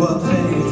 you are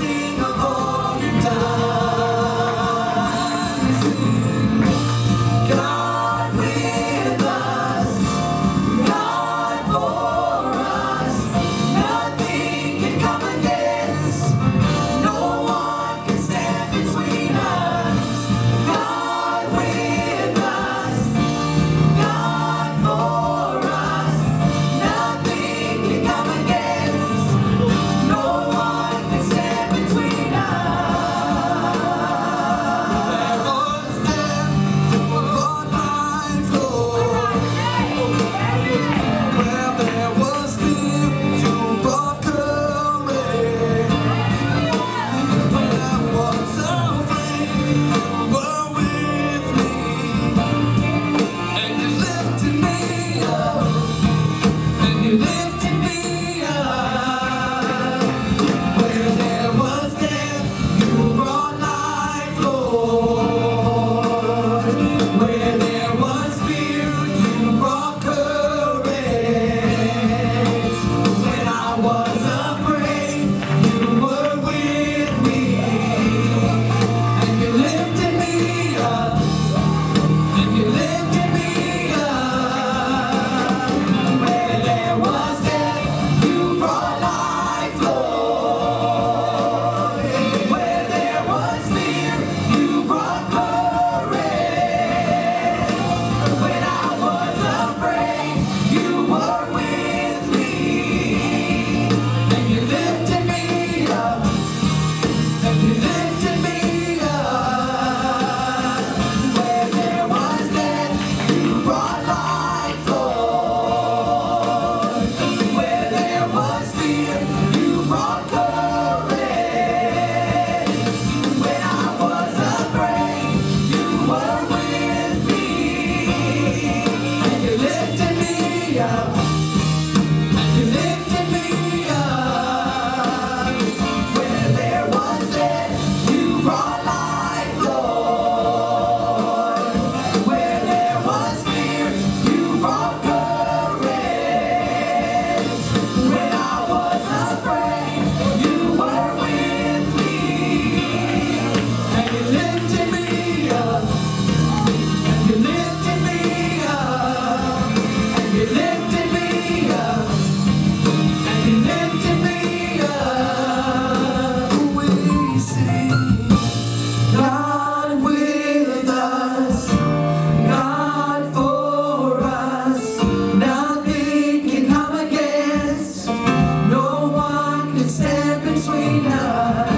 sing love.